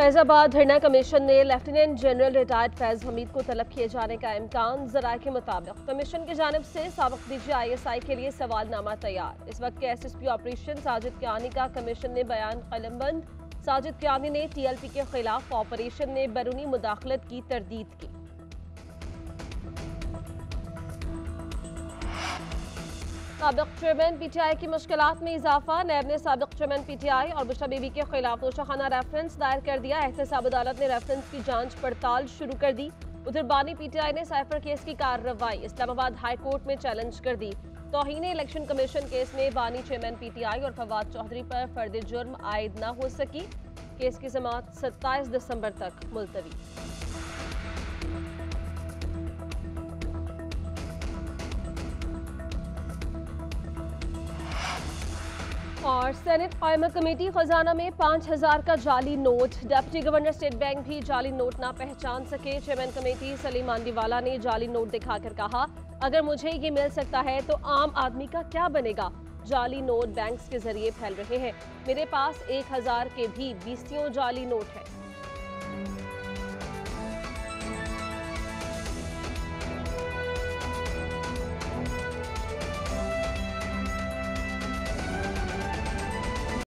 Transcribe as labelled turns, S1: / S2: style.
S1: फैजाबाद हरना कमीशन ने lieutenant general retired Faiz Hamid को तलब किए जाने का इम्कान जरा के मुताबिक। कमीशन की जानब से सबक डीजी आई एस आई के लिए सवालनामा तैयार। इस वक्त के S S P operation Sajid Kiyani का कमीशन ने बयान कलमबंद। साजिद क्यानी ने टी एल पी के खिलाफ ऑपरेशन ने बरूनी मुदाखलत की तरदीद की। सबक चेयरमैन पी टी आई की मुश्किल में इजाफा नैब ने सबक चेयरमैन पी टी आई और बुशा बीबी के खिलाफ दोषाखाना रेफरेंस दायर कर दिया एहतसाब अदालत ने रेफरेंस की जाँच पड़ताल शुरू कर दी उधर बानी पीटीआई ने साइफर केस की कार्रवाई इस्लामाबाद हाई कोर्ट में चैलेंज कर दी तोहहीन इलेक्शन कमीशन केस में बानी चेयरमैन पीटीआई और फवाद चौधरी पर फर्द जुर्म आयद न हो सकी केस की जमात 27 दिसंबर तक मुलतवी और सेनेट आयमा कमेटी खजाना में पाँच हज़ार का जाली note. Deputy governor state bank भी जाली नोट ना पहचान सके। चेयरमैन कमेटी सलीम आंदीवाला ने जाली नोट दिखाकर कहा, अगर मुझे ये मिल सकता है तो आम आदमी का क्या बनेगा? जाली नोट बैंक्स के ज़रिए फैल रहे हैं। मेरे पास एक हज़ार के भी बीसियों जाली नोट हैं।